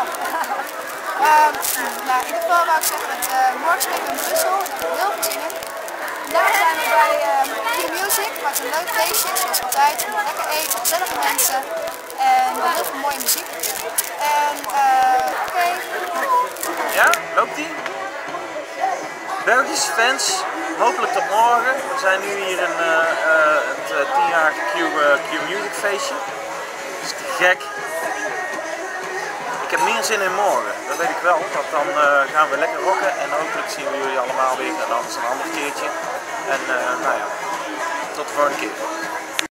Nou, in ieder geval wou ik zeggen dat uh, morgen in Brussel. Heel veel zin in. Daar zijn we bij uh, Key Music, wat een leuk feestje zoals altijd. Lekker eten, gezellige mensen en heel veel mooie muziek. En uh, oké. Ja, loopt die? Belgische fans, hopelijk tot morgen. We zijn nu hier in uh, het 10-jarige Q, Q Music feestje. Dat is te gek. Heb meer zin in morgen, dat weet ik wel. Want dan uh, gaan we lekker rocken en hopelijk zien we jullie allemaal weer. En anders een ander keertje. En uh, nou ja, tot de volgende keer.